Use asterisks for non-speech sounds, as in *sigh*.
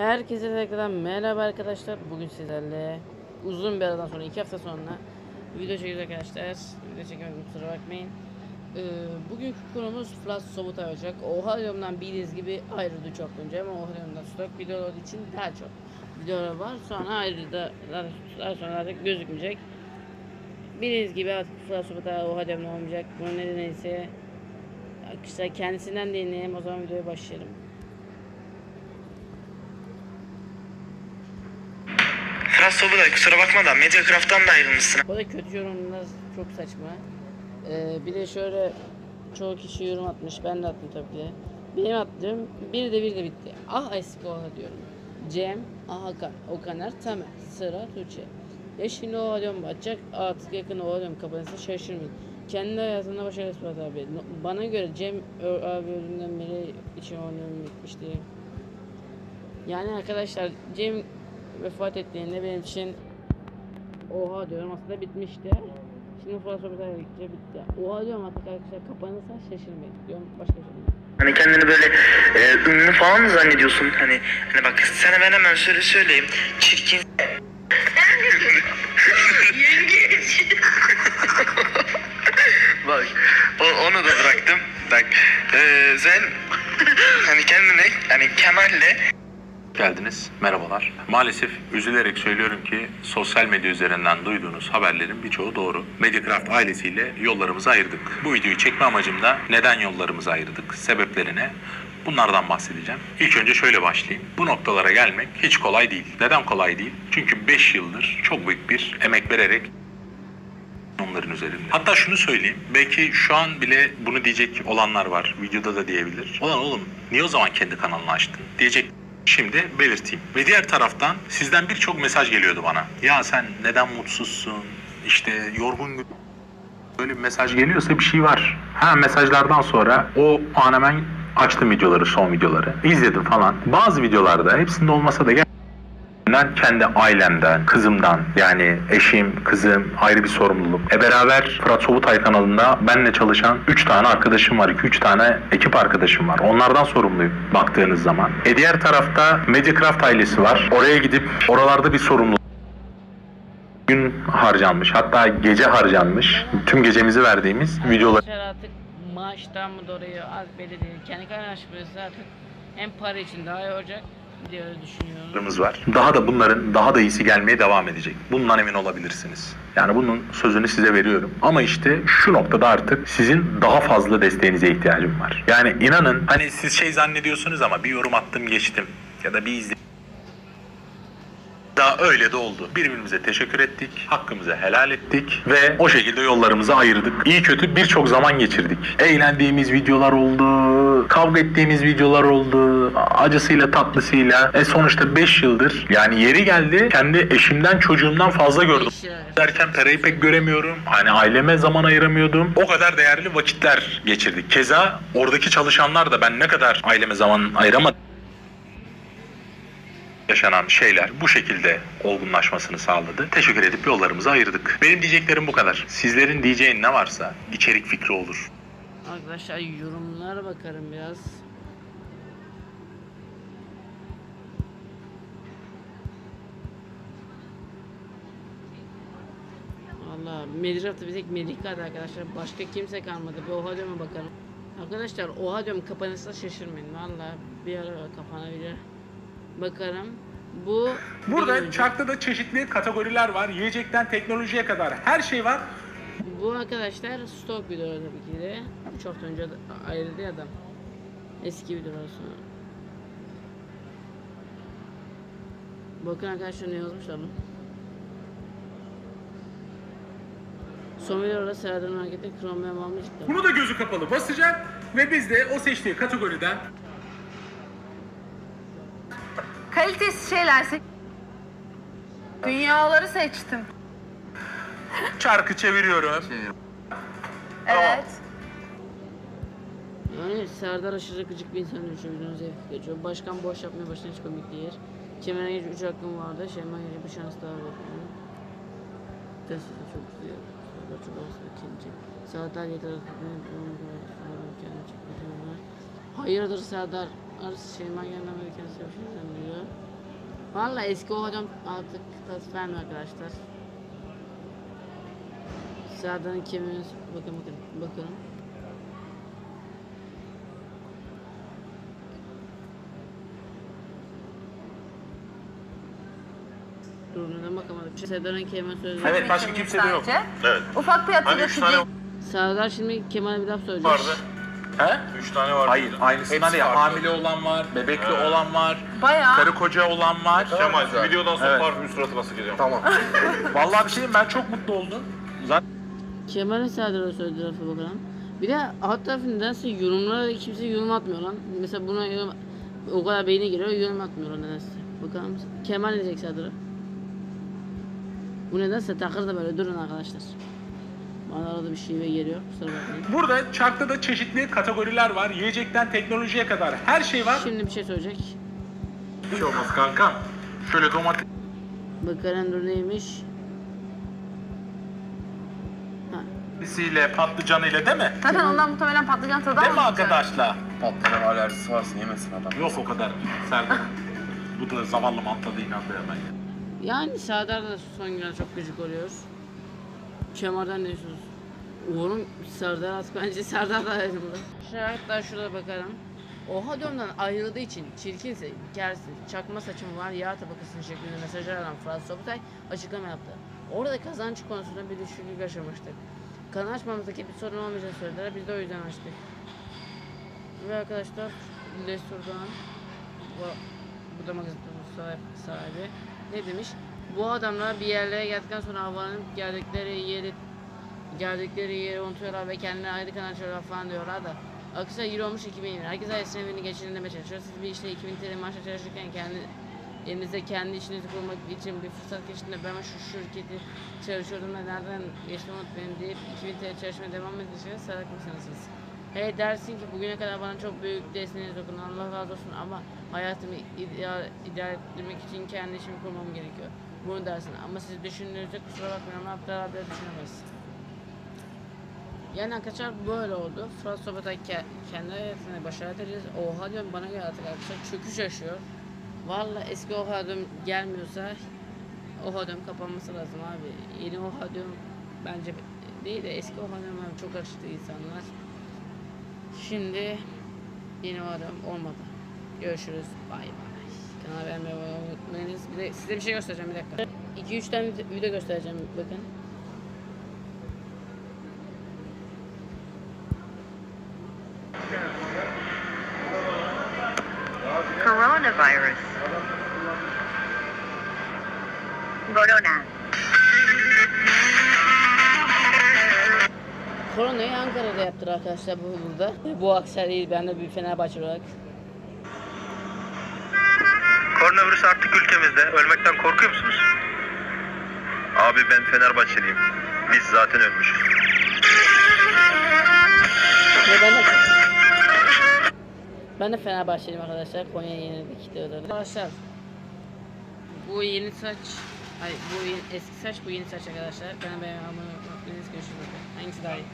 Herkese tekrardan merhaba arkadaşlar. Bugün sizlerle uzun bir aradan sonra iki hafta sonra video çekiyoruz arkadaşlar. Video çekemedim kusura bakmayın. Ee, bugünkü konumuz Flash Sobutay olacak. Oharium'dan bildiğiniz gibi ayrıldı çok önce ama Oharium'dan stok video olduğu için daha çok videolar var. Sonra ayrıldı. Daha sonra artık gözükmeyecek. Bildiğiniz gibi artık Flash Sobutay Oharium'dan olmayacak. Bunun nedeni ise işte kendisinden dinleyelim. O zaman videoya başlayalım. Fırat Sobulay kusura bakma da Mediacraft'tan da ayrılmışsın. Bu da kötü yorumlar çok saçma. Ee, bir de şöyle çoğu kişi yorum atmış. Ben de attım tabii ki. Benim attığım bir de bir de bitti. Ah eski oha diyorum. Cem, ah Okaner, Tamer, Sıra, Tuğçe. Ya şimdi o alıyorum batacak. Artık yakın o alıyorum kapanırsa şaşırmayın. Kendi hayatında başarılı Fırat abi. Bana göre Cem abi öldüğünden beri için oynuyorum bitmişti. Yani arkadaşlar Cem vefat ettiğinde benim için Oha diyorum aslında bitmişti. Şimdi Fırat Sohbet'e gidince bitti. Oha diyorum artık arkadaşlar kapanırsa şaşırmayın diyorum başka bir şey değil. Hani kendini böyle e, ünlü falan mı zannediyorsun? Hani, hani bak sana ben hemen şöyle söyleyeyim. Çirkin. *laughs* Yengeç. bak o- onu da bıraktım. Bak e, sen hani kendine hani Kemal'le geldiniz. Merhabalar. Maalesef üzülerek söylüyorum ki sosyal medya üzerinden duyduğunuz haberlerin birçoğu doğru. Mediacraft ailesiyle yollarımızı ayırdık. Bu videoyu çekme amacım da neden yollarımızı ayırdık, sebeplerine bunlardan bahsedeceğim. İlk önce şöyle başlayayım. Bu noktalara gelmek hiç kolay değil. Neden kolay değil? Çünkü 5 yıldır çok büyük bir emek vererek onların üzerinde. Hatta şunu söyleyeyim. Belki şu an bile bunu diyecek olanlar var. Videoda da diyebilir. Ulan oğlum niye o zaman kendi kanalını açtın? Diyecek Şimdi belirteyim. Ve diğer taraftan sizden birçok mesaj geliyordu bana. Ya sen neden mutsuzsun? İşte yorgun böyle bir mesaj geliyorsa bir şey var. Ha mesajlardan sonra o an hemen açtım videoları, son videoları. izledim falan. Bazı videolarda hepsinde olmasa da gel ben kendi ailemden, kızımdan yani eşim, kızım ayrı bir sorumluluk. E beraber Fırat Sobutay kanalında benle çalışan 3 tane arkadaşım var. 2-3 tane ekip arkadaşım var. Onlardan sorumluyum baktığınız zaman. E diğer tarafta Mediacraft ailesi var. Oraya gidip oralarda bir sorumluluk gün harcanmış. Hatta gece harcanmış. Tüm gecemizi verdiğimiz videolar artık maaştan mı dolayı az belli değil. Kendi kaynaşması artık hem para için daha iyi olacak diye düşünüyorum. Var. Daha da bunların daha da iyisi gelmeye devam edecek. Bundan emin olabilirsiniz. Yani bunun sözünü size veriyorum. Ama işte şu noktada artık sizin daha fazla desteğinize ihtiyacım var. Yani inanın hani siz şey zannediyorsunuz ama bir yorum attım geçtim ya da bir izle daha öyle de oldu. Birbirimize teşekkür ettik, hakkımızı helal ettik ve o şekilde yollarımızı ayırdık. İyi kötü birçok zaman geçirdik. Eğlendiğimiz videolar oldu, kavga ettiğimiz videolar oldu, acısıyla tatlısıyla. E sonuçta 5 yıldır yani yeri geldi kendi eşimden çocuğumdan fazla gördüm. Derken Pera'yı pek göremiyorum. Hani aileme zaman ayıramıyordum. O kadar değerli vakitler geçirdik. Keza oradaki çalışanlar da ben ne kadar aileme zaman ayıramadım yaşanan şeyler bu şekilde olgunlaşmasını sağladı. Teşekkür edip yollarımızı ayırdık. Benim diyeceklerim bu kadar. Sizlerin diyeceğin ne varsa içerik fikri olur. Arkadaşlar yorumlara bakarım biraz. Valla Medirat'ta bir tek Melik kaldı arkadaşlar. Başka kimse kalmadı. Bir oha bakalım. Arkadaşlar oha diyorum kapanırsa şaşırmayın. Valla bir ara kapanabilir. Bakarım. Bu Burada çarkta da çeşitli kategoriler var. Yiyecekten teknolojiye kadar her şey var. Bu arkadaşlar stok videoları tabii ki de. Çok önce de ayrıldı ya adam. Eski videolar sonra. Bakın arkadaşlar ne yazmışlar lan. Son videoda Serdar'ın hareketi Chrome'ya almış çıktı. Bunu da gözü kapalı basacak ve biz de o seçtiği kategoriden Kalitesiz şeyler seç. Dünyaları seçtim. çarkı çeviriyorum. Evet. Yani Serdar aşırı gıcık bir insan videonun zevk geçiyor. Başkan boş yapmaya başlayınca hiç komik değil. Kemal'e geç 3 hakkım vardı. Şeyma geç bir şans daha var. Test çok güzel. Serdar çok az ikinci. Serdar yeter. Hayırdır Serdar? Arası Şeyma kendisi yapışırsan diyor. Valla eski hocam artık tas vermiyor arkadaşlar. Sağdan kimimiz bakın bakın bakın. Dur neden bakamadık. Serdar'ın Kemal sözü. Evet, başka kimse de yok. Evet. Ufak bir Hani üç tane hatırlatıcı. Serdar şimdi Kemal'e bir laf söyleyecek. vardı. He? Üç tane vardı. Hayır, aynısından Hepsi değil. farklı. Hamile olan var, bebekli Evet. olan var, Bayağı. karı koca olan var. Kemal videodan sonra Evet. parfüm suratına sıkacağım. Tamam. *laughs* Vallahi bir şey diyeyim, ben çok mutlu oldum. Zaten Kemal'in Serdar'a söylediği lafı bakalım. Bir de alt tarafı nedense yorumlara kimse yorum atmıyor lan. Mesela buna yorum, o kadar beyni giriyor yorum atmıyor lan nedense. Bakalım Kemal ne diyecek Serdar'a? Bu nedense takır da böyle durun arkadaşlar. Bana arada bir şive geliyor kusura bakmayın. burada çarkta da çeşitli kategoriler var. Yiyecekten teknolojiye kadar her şey var. Şimdi bir şey söyleyecek. Bir şey olmaz kankam. Şöyle domates Bakalım dur neymiş? Ha. Patatesiyle, patlıcanıyla değil mi? Zaten ondan muhtemelen patlıcan tadı Değil mi almayacak. arkadaşlar? Patlıcan alerjisi varsa yemesin adam. Yok o kadar Serdar. Bu da zavallı mantladı inandı hemen. Yani Serdar da son günler çok gıcık oluyor. Kemal'den ne diyorsunuz? Oğlum Serdar at bence Serdar da ayrıldı. Şu hatta şurada bakalım. Oha diyorumdan ayrıldığı için çirkinse gersin, çakma saçım var, yağ tabakasının şeklinde mesajlar alan Fırat Sobutay açıklama yaptı. Orada kazanç konusunda bir düşüklük yaşamıştık. Kanal açmamızdaki bir sorun olmayacağını söylediler, biz de o yüzden açtık. Ve arkadaşlar, Lesur'dan bu, bu da magazin sahibi ne demiş? Bu adamlar bir yerlere geldikten sonra havalanıp geldikleri yeri geldikleri yeri unutuyorlar ve kendine ayrı kanal açıyorlar falan diyorlar da Akısa euro olmuş 2020. Herkes ailesinin evini geçirin demeye çalışıyor. Siz bir işte 2000 TL maaşla çalışırken kendi elinizde kendi işinizi kurmak için bir fırsat geçtiğinde ben şu şirketi çalışıyordum ve nereden geçtiğimi unutmayın deyip 2000 TL çalışmaya devam edeceksiniz. Salak mısınız siz? Hey dersin ki bugüne kadar bana çok büyük desteğiniz dokundu. Allah razı olsun ama hayatımı ideal, ideal ettirmek için kendi işimi kurmam gerekiyor. Bunu dersin ama siz düşündüğünüzde kusura bakmayın ama aptal aptal düşünemezsin. Yani arkadaşlar böyle oldu. Fırat Sobatay ke- kendi hayatını başarı edeceğiz. Oha diyorum bana göre artık arkadaşlar çöküş yaşıyor. Valla eski Oha diyorum gelmiyorsa Oha diyorum kapanması lazım abi. Yeni Oha diyorum bence değil de eski Oha diyorum abi çok açtı insanlar. Şimdi yeni Oha diyorum olmadı. Görüşürüz. Bay bay. Beğenmeyi unutmayınız. Bir de size bir şey göstereceğim bir dakika. 2-3 tane video göstereceğim bakın. Coronavirus. Corona. Koronayı Ankara'da yaptılar arkadaşlar bu burada. Bu aksel değil ben de bir Fenerbahçe olarak. Koronavirüs artık ülkemizde. Ölmekten korkuyor musunuz? Abi ben Fenerbahçeliyim. Biz zaten ölmüşüz. Ve ben de ben de Fenerbahçeliyim arkadaşlar. Konya'ya yenildik. Dığı dığı. Arkadaşlar bu yeni saç Ay bu yeni, eski saç bu yeni saç arkadaşlar. Ben beğenmeyi unutmayınız. Görüşürüz. Hangisi daha iyi?